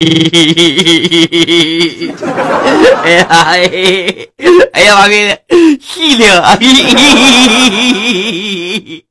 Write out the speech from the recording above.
哎呀，哎呀，哎呀，妈给你细了，嘿。